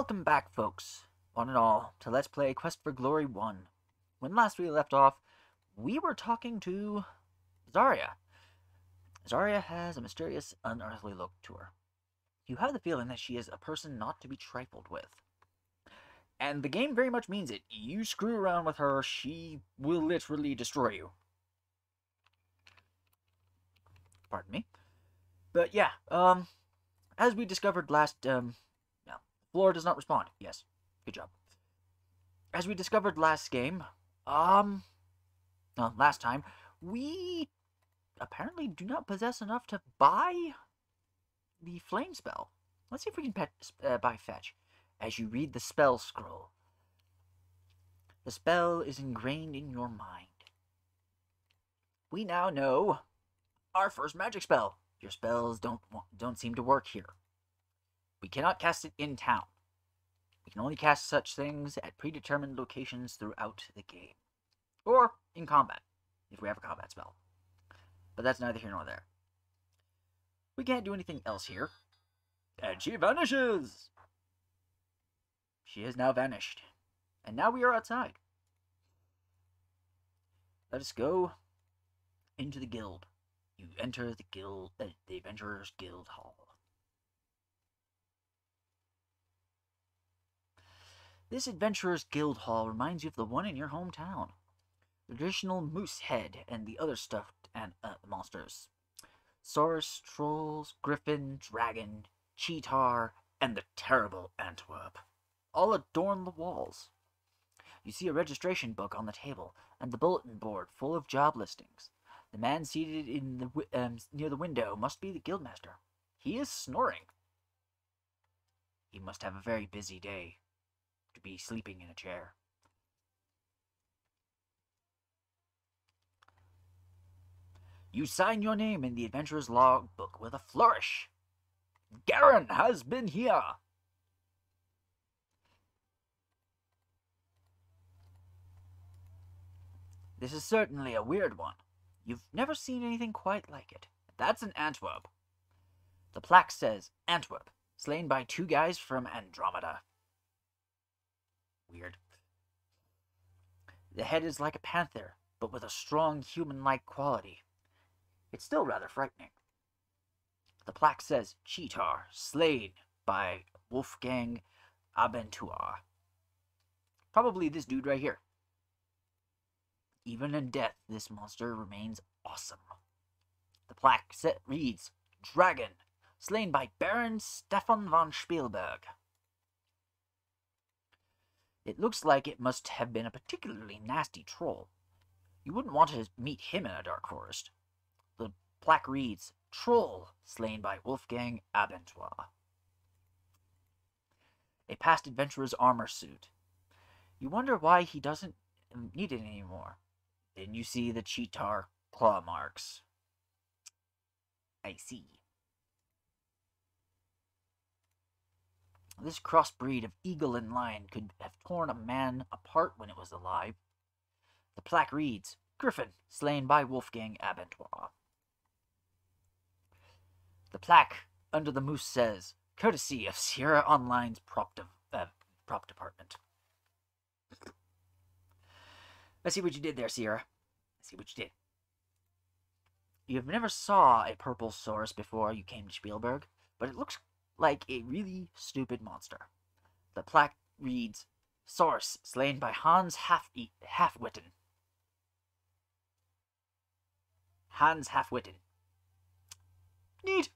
Welcome back, folks, one and all, to Let's Play Quest for Glory 1. When last we left off, we were talking to Zara. Zara has a mysterious, unearthly look to her. You have the feeling that she is a person not to be trifled with. And the game very much means it. You screw around with her, she will literally destroy you. Pardon me. But yeah, um, as we discovered last, um, Flora does not respond. Yes, good job. As we discovered last game, um, no, last time, we apparently do not possess enough to buy the flame spell. Let's see if we can pet, uh, buy fetch. As you read the spell scroll, the spell is ingrained in your mind. We now know our first magic spell. Your spells don't don't seem to work here. We cannot cast it in town. We can only cast such things at predetermined locations throughout the game. Or in combat, if we have a combat spell. But that's neither here nor there. We can't do anything else here. And she vanishes! She has now vanished. And now we are outside. Let us go into the guild. You enter the guild, uh, the Adventurers Guild Hall. This Adventurers Guild Hall reminds you of the one in your hometown. The traditional moose head and the other stuffed and uh, monsters. Saurus, trolls, griffin, dragon, cheetaur, and the terrible Antwerp. All adorn the walls. You see a registration book on the table and the bulletin board full of job listings. The man seated in the um, near the window must be the guildmaster. He is snoring. He must have a very busy day to be sleeping in a chair. You sign your name in the adventurer's logbook with a flourish. Garen has been here. This is certainly a weird one. You've never seen anything quite like it. That's an Antwerp. The plaque says, Antwerp, slain by two guys from Andromeda. Weird. The head is like a panther, but with a strong human-like quality. It's still rather frightening. The plaque says, Cheetaur, slain by Wolfgang Abenteuer. Probably this dude right here. Even in death, this monster remains awesome. The plaque set reads, Dragon, slain by Baron Stefan von Spielberg. It looks like it must have been a particularly nasty troll. You wouldn't want to meet him in a dark forest. The plaque reads, Troll, slain by Wolfgang Abenteuer. A past adventurer's armor suit. You wonder why he doesn't need it anymore. Then you see the cheetaur claw marks. I see. This crossbreed of eagle and lion could have torn a man apart when it was alive. The plaque reads, Griffin, slain by Wolfgang Abenteuer. The plaque under the moose says, courtesy of Sierra Online's prop, de uh, prop department. I see what you did there, Sierra. I see what you did. You've never saw a purple Saurus before you came to Spielberg, but it looks like a really stupid monster. The plaque reads, Saurus slain by Hans Half Halfwitten. Hans Halfwitten. Neat.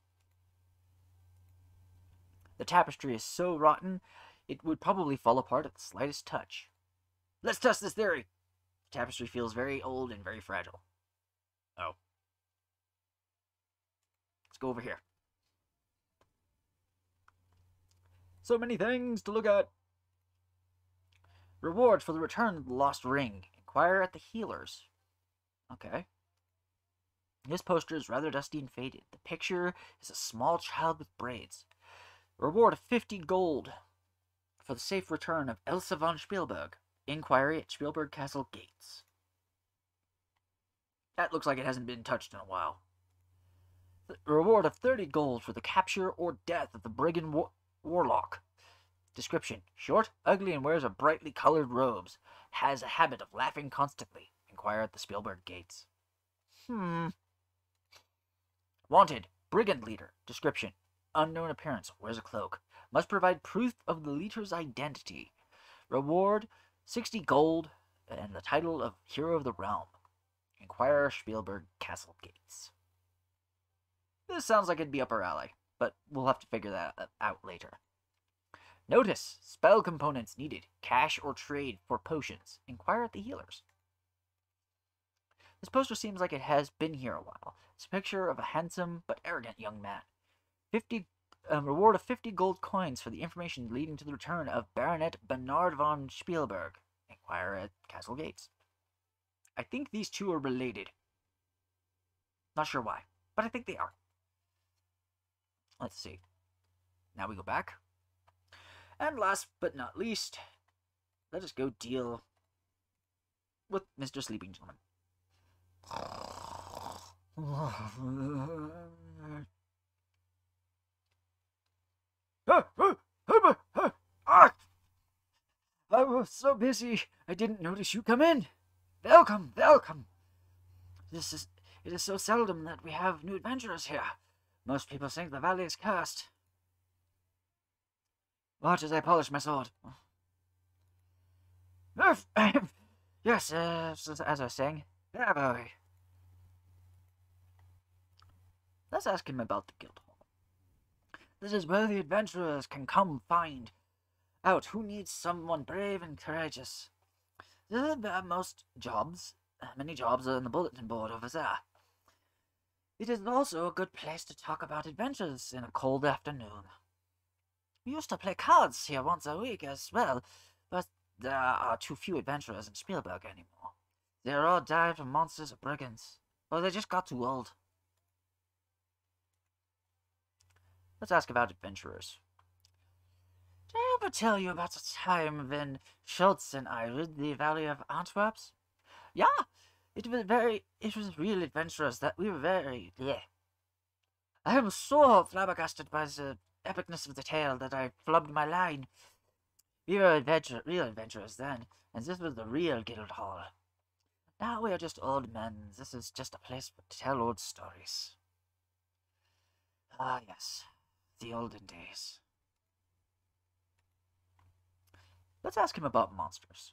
The tapestry is so rotten, it would probably fall apart at the slightest touch. Let's test this theory. The tapestry feels very old and very fragile. Oh. Let's go over here. So many things to look at. Reward for the return of the lost ring. Inquire at the healers. Okay. This poster is rather dusty and faded. The picture is a small child with braids. Reward of 50 gold for the safe return of Elsa von Spielberg. Inquiry at Spielberg Castle gates. That looks like it hasn't been touched in a while. The reward of 30 gold for the capture or death of the brigand war warlock. Description Short, ugly, and wears a brightly colored robes. Has a habit of laughing constantly. Inquire at the Spielberg gates. Hmm. Wanted. Brigand leader. Description Unknown appearance. Wears a cloak. Must provide proof of the leader's identity. Reward 60 gold and the title of Hero of the Realm. Inquire at Spielberg Castle Gates. This sounds like it'd be up our alley, but we'll have to figure that uh, out later. Notice, spell components needed, cash or trade for potions. Inquire at the healers. This poster seems like it has been here a while. It's a picture of a handsome but arrogant young man. 50 a reward of 50 gold coins for the information leading to the return of Baronet Bernard von Spielberg. Inquire at Castle Gates. I think these two are related. Not sure why, but I think they are. Let's see. Now we go back. And last but not least, let us go deal with Mr. Sleeping Gentleman. I was so busy, I didn't notice you come in. Welcome, welcome. This is it is so seldom that we have new adventurers here. Most people think the valley is cursed. Watch as I polish my sword. yes, uh, as I saying, yeah, boy. Let's ask him about the guild hall. This is where the adventurers can come find out who needs someone brave and courageous. Where most jobs, many jobs are on the bulletin board over there. It is also a good place to talk about adventures in a cold afternoon. We used to play cards here once a week as well, but there are too few adventurers in Spielberg anymore. They're all died from monsters or brigands, or they just got too old. Let's ask about adventurers. Did I ever tell you about the time when Schultz and I rid the Valley of Antwerp? Yeah, it was very, it was real adventurous that we were very, yeah. I am so flabbergasted by the epicness of the tale that I flubbed my line. We were adventure, real adventurers then, and this was the real Guildhall. Now we are just old men. This is just a place to tell old stories. Ah, yes, the olden days. Let's ask him about monsters.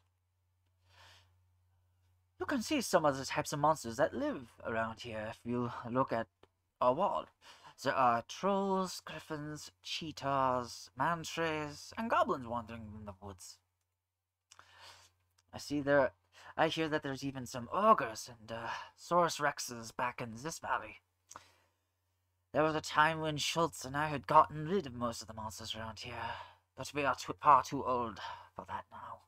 You can see some of the types of monsters that live around here if you look at our wall. There are trolls, griffins, cheetahs, mantrays, and goblins wandering in the woods. I see there. I hear that there's even some ogres and uh, Saurus Rexes back in this valley. There was a time when Schultz and I had gotten rid of most of the monsters around here, but we are too, far too old for that now.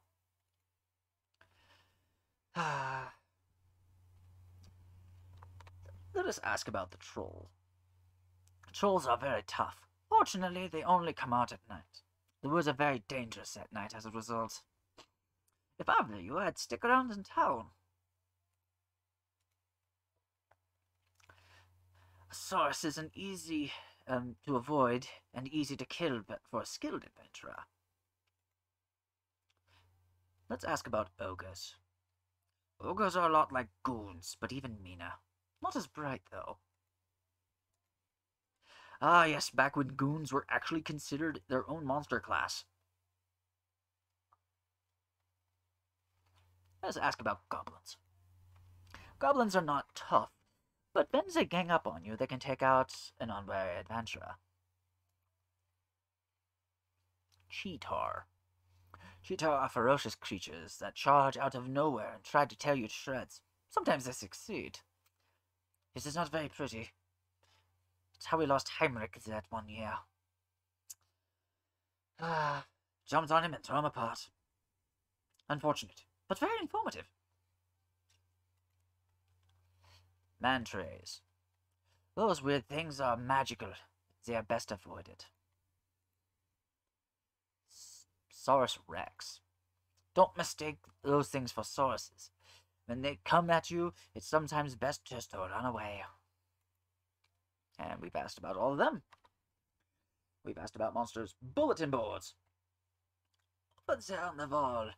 Let us ask about the troll. Trolls are very tough. Fortunately, they only come out at night. The woods are very dangerous at night as a result. If I were you, I'd stick around in town. A source is an easy um, to avoid and easy to kill but for a skilled adventurer. Let's ask about ogres. Ogres are a lot like goons, but even meaner. Not as bright, though. Ah, yes, back when goons were actually considered their own monster class. Let's ask about goblins. Goblins are not tough, but when they gang up on you, they can take out an unwary adventurer. Cheetaur. Cheetaur are ferocious creatures that charge out of nowhere and try to tear you to shreds. Sometimes they succeed. This is not very pretty. It's how we lost Heinrich that one year. Ah, jumped on him and threw him apart. Unfortunate, but very informative. Mantrays. Those weird things are magical. They are best avoided. Saurus Rex. Don't mistake those things for sauruses. When they come at you, it's sometimes best just to run away. And we've asked about all of them. We've asked about monsters' bulletin boards. What's on the wall?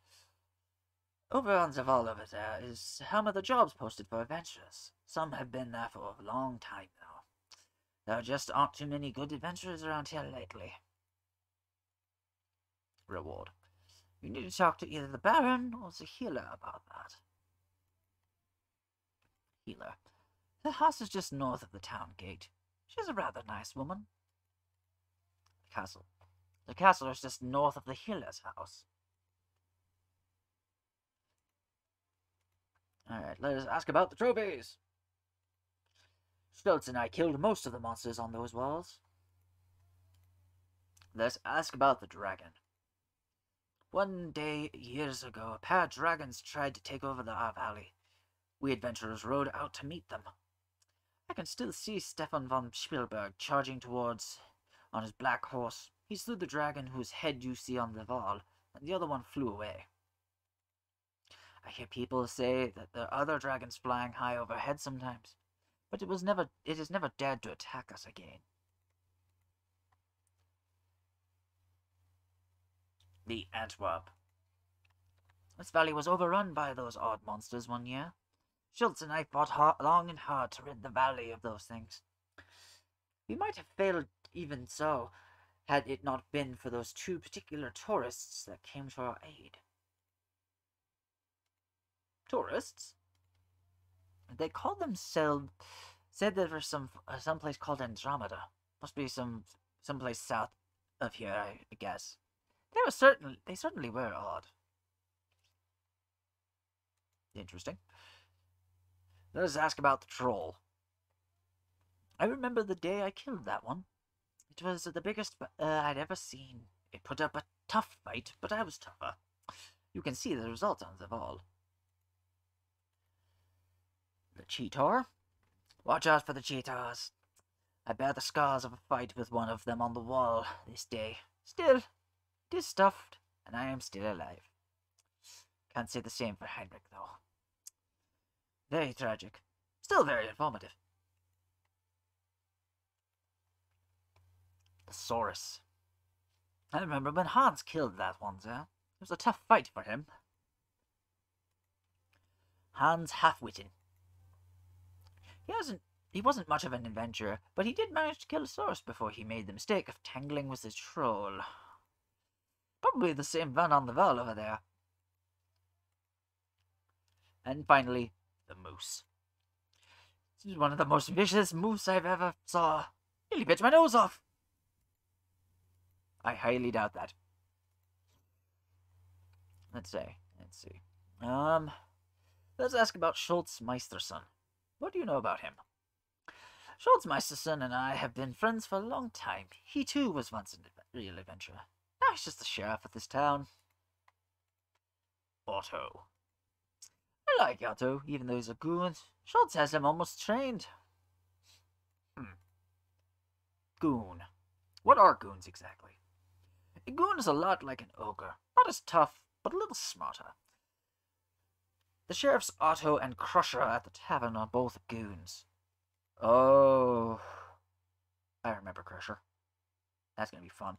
Over on the wall over there is some of the jobs posted for adventurers. Some have been there for a long time now. There just aren't too many good adventurers around here lately. Reward. You need to talk to either the Baron or the healer about that. Healer. The house is just north of the town gate. She's a rather nice woman. The castle. The castle is just north of the healer's house. Alright, let us ask about the trophies. Schultz and I killed most of the monsters on those walls. Let's ask about the dragon. One day, years ago, a pair of dragons tried to take over the our valley. We adventurers rode out to meet them. I can still see Stefan von Spielberg charging towards on his black horse. He slew the dragon whose head you see on the wall, and the other one flew away. I hear people say that there are other dragons flying high overhead sometimes, but it was never it has never dared to attack us again. The Antwerp. This valley was overrun by those odd monsters one year. Schultz and I fought hard, long and hard to rid the valley of those things. We might have failed even so, had it not been for those two particular tourists that came to our aid. Tourists? They called themselves, said there was some uh, some place called Andromeda. Must be some some place south of here, I guess. They were certain they certainly were odd. Interesting. Let us ask about the troll. I remember the day I killed that one. It was the biggest uh, I'd ever seen. It put up a tough fight, but I was tougher. You can see the result on the wall. The cheetaur? Watch out for the cheetahs. I bear the scars of a fight with one of them on the wall this day. Still, it is stuffed, and I am still alive. Can't say the same for Heinrich, though. Very tragic. Still very informative. The Saurus. I remember when Hans killed that one there. It was a tough fight for him. Hans Halfwitten. He wasn't he wasn't much of an adventurer, but he did manage to kill a Saurus before he made the mistake of tangling with his troll. Probably the same one on the wall over there. And finally, the moose. This is one of the most vicious moose I've ever saw. Nearly bit my nose off. I highly doubt that. Let's see. Let's see. Um, let's ask about Schultz Meisterson. What do you know about him? Schultz Meisterson and I have been friends for a long time. He too was once a real adventurer. Now he's just the sheriff of this town. Otto. I like Otto, even though he's a goon. Schultz has him almost trained. Hmm. Goon. What are goons exactly? A goon is a lot like an ogre. Not as tough, but a little smarter. The sheriff's Otto and Crusher at the tavern are both goons. Oh. I remember Crusher. That's gonna be fun.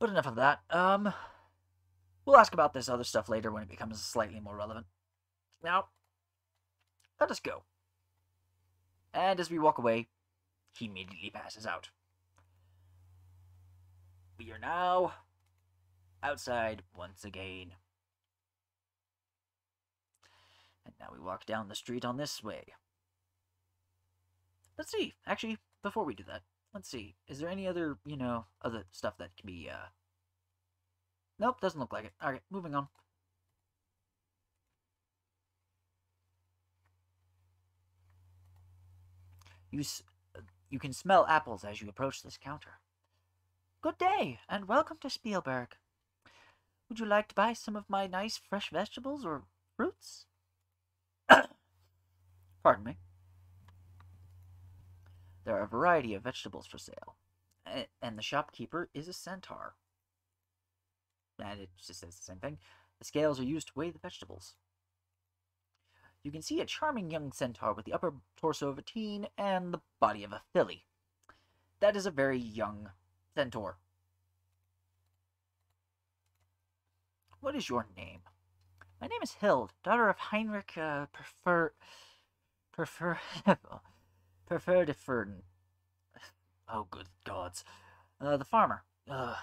But enough of that. Um, we'll ask about this other stuff later when it becomes slightly more relevant. Now, let us go. And as we walk away, he immediately passes out. We are now outside once again. And now we walk down the street on this way. Let's see. Actually, before we do that, let's see. Is there any other, you know, other stuff that can be, uh... Nope, doesn't look like it. Alright, moving on. You, you can smell apples as you approach this counter. Good day, and welcome to Spielberg. Would you like to buy some of my nice fresh vegetables or fruits? Pardon me. There are a variety of vegetables for sale, and the shopkeeper is a centaur. And it just says the same thing. The scales are used to weigh the vegetables. You can see a charming young centaur with the upper torso of a teen and the body of a filly. That is a very young centaur. what is your name? My name is Hild, daughter of Heinrich, uh, prefer... prefer... prefer de Ferdin. Oh, good gods. Uh, the farmer. Uh,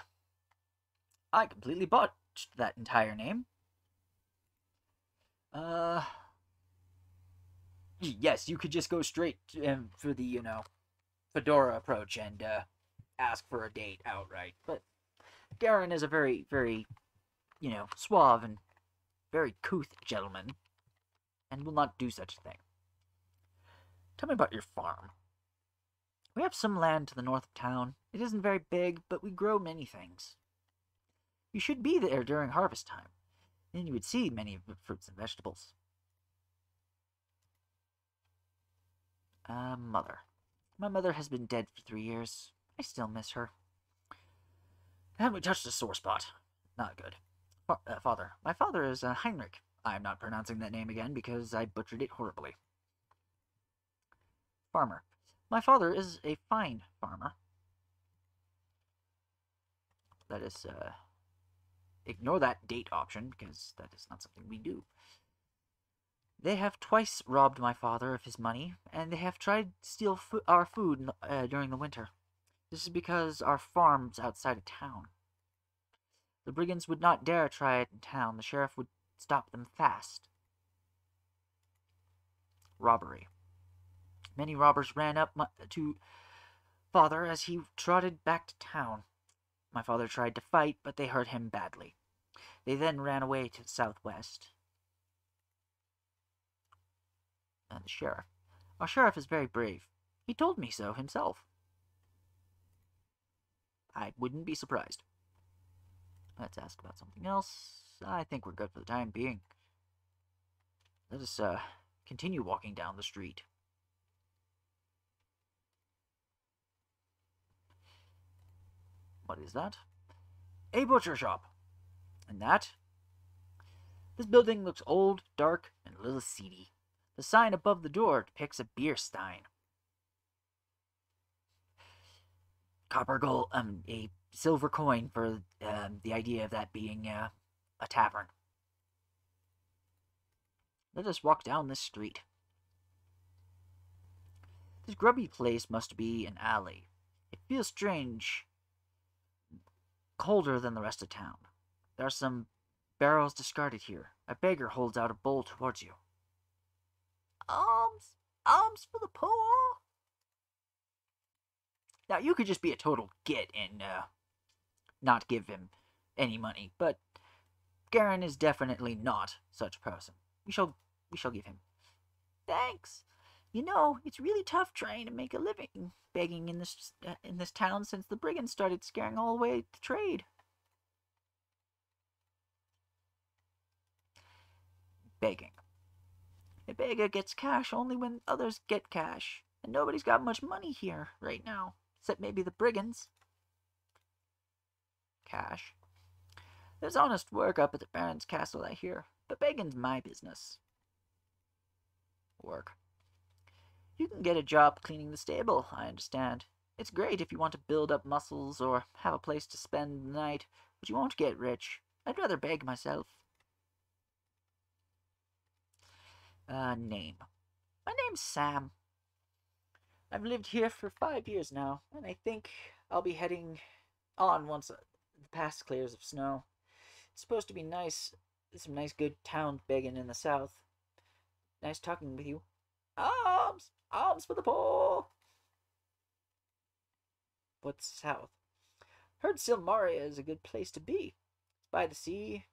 I completely botched that entire name. Uh... Yes, you could just go straight um, for the, you know, fedora approach and, uh, ask for a date outright. But Garen is a very, very, you know, suave and very couth gentleman, and will not do such a thing. Tell me about your farm. We have some land to the north of town. It isn't very big, but we grow many things. You should be there during harvest time. Then you would see many of the fruits and vegetables. Uh, mother. My mother has been dead for three years. I still miss her. Haven't we touched a sore spot? Not good. Fa- uh, father. My father is uh, Heinrich. I'm not pronouncing that name again because I butchered it horribly. Farmer. My father is a fine farmer. Let us uh, ignore that date option because that is not something we do. They have twice robbed my father of his money, and they have tried to steal our food uh, during the winter. This is because our farm's outside of town. The brigands would not dare try it in town. The sheriff would stop them fast. Robbery. Many robbers ran up to father as he trotted back to town. My father tried to fight, but they hurt him badly. They then ran away to the southwest. And the sheriff. Our sheriff is very brave. He told me so himself. I wouldn't be surprised. Let's ask about something else. I think we're good for the time being. Let us, uh, continue walking down the street. What is that? A butcher shop. And that? This building looks old, dark, and a little seedy. The sign above the door depicts a beer stein. Copper gold, um, a silver coin for um, the idea of that being uh, a tavern. Let us walk down this street. This grubby place must be an alley. It feels strange, colder than the rest of town. There are some barrels discarded here. A beggar holds out a bowl towards you. Alms! Alms for the poor! Now, you could just be a total git and uh, not give him any money, but Garen is definitely not such a person. We shall we shall give him. Thanks. You know, it's really tough trying to make a living begging in this uh, in this town since the brigands started scaring all away the trade. Begging. A beggar gets cash only when others get cash, and nobody's got much money here right now, except maybe the brigands. Cash. There's honest work up at the Baron's castle, I hear, but begging's my business. Work. You can get a job cleaning the stable, I understand. It's great if you want to build up muscles or have a place to spend the night, but you won't get rich. I'd rather beg myself. Uh, name. My name's Sam. I've lived here for five years now, and I think I'll be heading on once the past clears of snow. It's supposed to be nice, some nice good town begging in the south. Nice talking with you. Alms! Alms for the poor! What's south? Heard Silmaria is a good place to be. It's by the sea.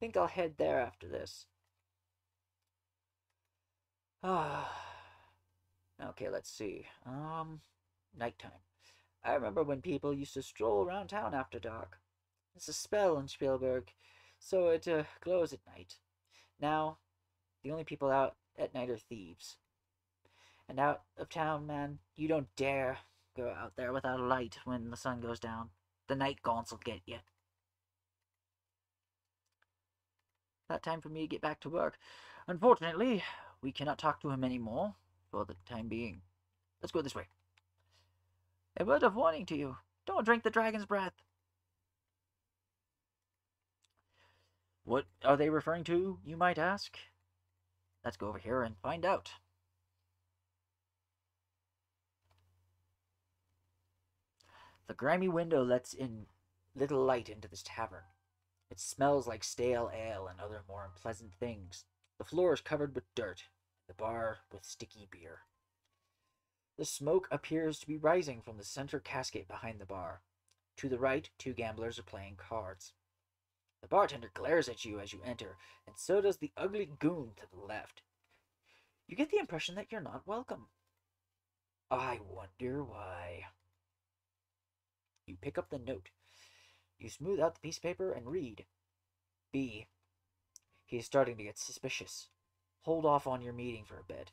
Think I'll head there after this. Ah. okay, let's see. Um, nighttime. I remember when people used to stroll around town after dark. It's a spell in Spielberg, so it uh, glows at night. Now, the only people out at night are thieves. And out of town, man, you don't dare go out there without a light when the sun goes down. The night gaunts will get you. That time for me to get back to work. Unfortunately, we cannot talk to him anymore for the time being. Let's go this way. A word of warning to you. Don't drink the dragon's breath. What are they referring to, you might ask? Let's go over here and find out. The grimy window lets in little light into this tavern. It smells like stale ale and other more unpleasant things. The floor is covered with dirt, the bar with sticky beer. The smoke appears to be rising from the center casket behind the bar. To the right, two gamblers are playing cards. The bartender glares at you as you enter, and so does the ugly goon to the left. You get the impression that you're not welcome. I wonder why. You pick up the note. You smooth out the piece of paper and read. B. He is starting to get suspicious. Hold off on your meeting for a bit.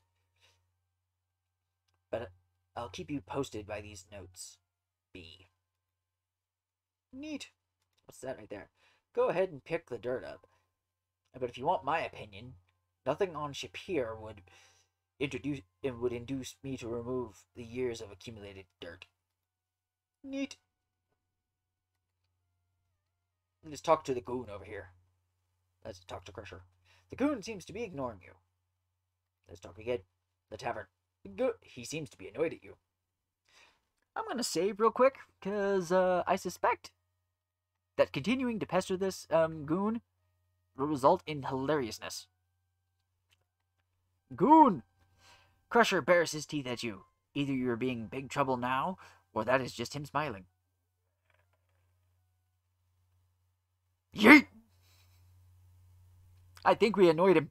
But I'll keep you posted by these notes. B. Neat. What's that right there? Go ahead and pick the dirt up. But if you want my opinion, nothing on Shapeir would introduce it would induce me to remove the years of accumulated dirt. Neat. Let's talk to the goon over here. Let's talk to Crusher. The goon seems to be ignoring you. Let's talk again. The tavern. He seems to be annoyed at you. I'm gonna save real quick, because uh, I suspect that continuing to pester this um, goon will result in hilariousness. Goon! Crusher bares his teeth at you. Either you're being big trouble now, or that is just him smiling. Yeet! I think we annoyed him.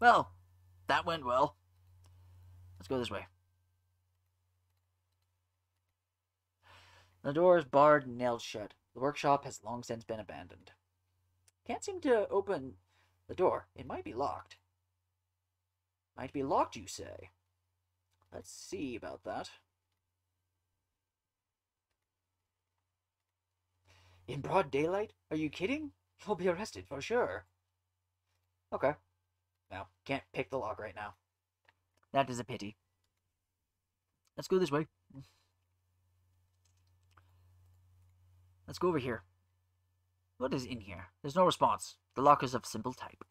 Well, that went well. Let's go this way. The door is barred and nailed shut. The workshop has long since been abandoned. Can't seem to open the door. It might be locked. Might be locked, you say? Let's see about that. In broad daylight? Are you kidding? You'll be arrested for sure. Okay. No, can't pick the lock right now. That is a pity. Let's go this way. Let's go over here. What is in here? There's no response. The lock is of simple type.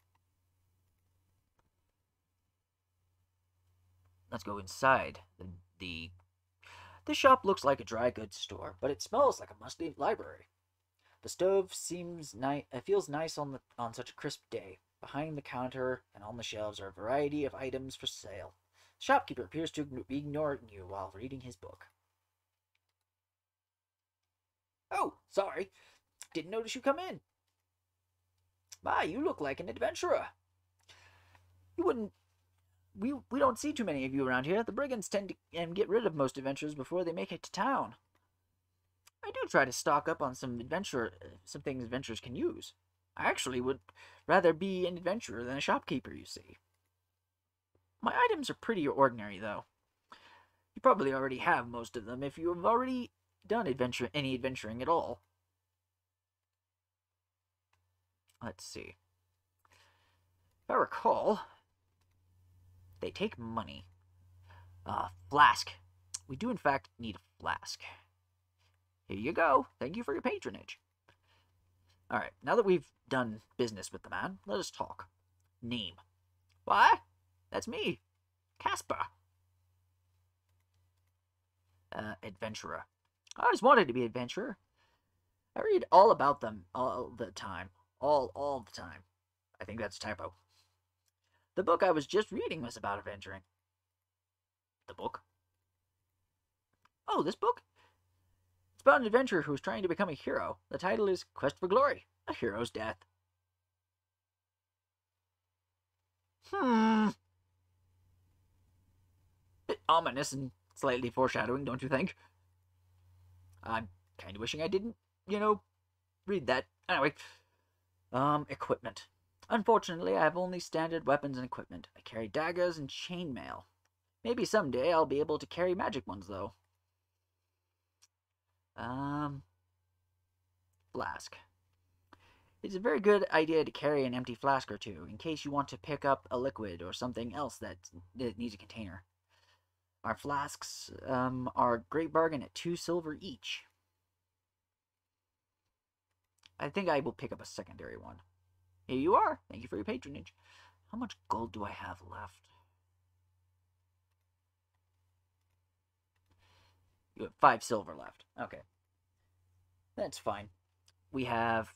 Let's go inside. The, the, the shop looks like a dry goods store, but it smells like a musty library. The stove seems nice. It feels nice on the on such a crisp day. Behind the counter and on the shelves are a variety of items for sale. The shopkeeper appears to be ignoring you while reading his book. Oh, sorry. Didn't notice you come in. My, you look like an adventurer. You wouldn't. We we don't see too many of you around here. The brigands tend to um, get rid of most adventurers before they make it to town. I do try to stock up on some adventure, some things adventurers can use. I actually would rather be an adventurer than a shopkeeper, you see. My items are pretty ordinary, though. You probably already have most of them if you have already done adventure any adventuring at all. Let's see. If I recall, they take money. Uh, flask. We do, in fact, need a flask. Here you go. Thank you for your patronage. All right, now that we've done business with the man, let us talk. Name. Why? That's me. Casper. Uh, adventurer. I always wanted to be adventurer. I read all about them all the time. All, all the time. I think that's typo. The book I was just reading was about adventuring. The book? Oh, this book? About an adventurer who is trying to become a hero. The title is Quest for Glory A Hero's Death. Hmm. Bit ominous and slightly foreshadowing, don't you think? I'm kind of wishing I didn't, you know, read that. Anyway, um, equipment. Unfortunately, I have only standard weapons and equipment. I carry daggers and chainmail. Maybe someday I'll be able to carry magic ones, though. Um, flask. It's a very good idea to carry an empty flask or two, in case you want to pick up a liquid or something else that, that needs a container. Our flasks um, are a great bargain at two silver each. I think I will pick up a secondary one. Here you are. Thank you for your patronage. How much gold do I have left? You have five silver left. Okay. That's fine. We have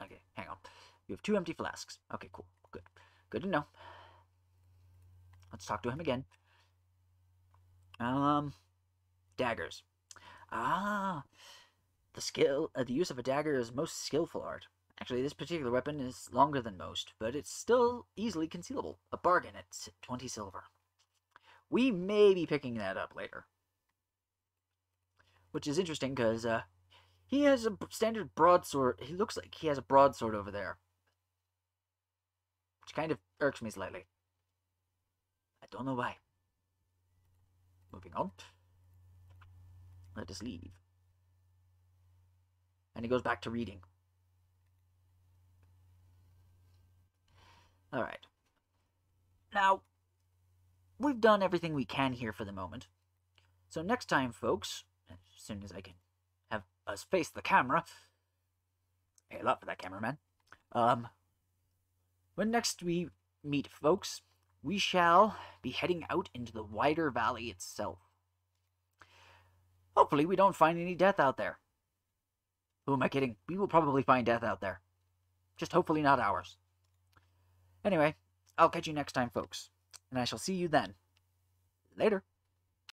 Okay, hang on. You have two empty flasks. Okay, cool. Good. Good to know. Let's talk to him again. Um, daggers. Ah, the skill, uh, the use of a dagger is most skillful art. Actually, this particular weapon is longer than most, but it's still easily concealable. A bargain at 20 silver. We may be picking that up later. Which is interesting because uh, he has a standard broadsword. He looks like he has a broadsword over there. Which kind of irks me slightly. I don't know why. Moving on. Let us leave. And he goes back to reading. Alright. Now, we've done everything we can here for the moment. So next time, folks, as soon as I can have us face the camera. Hey, a lot for that cameraman. Um, when next we meet, folks, we shall be heading out into the wider valley itself. Hopefully, we don't find any death out there. Who am I kidding? We will probably find death out there. Just hopefully not ours. Anyway, I'll catch you next time, folks, and I shall see you then. Later.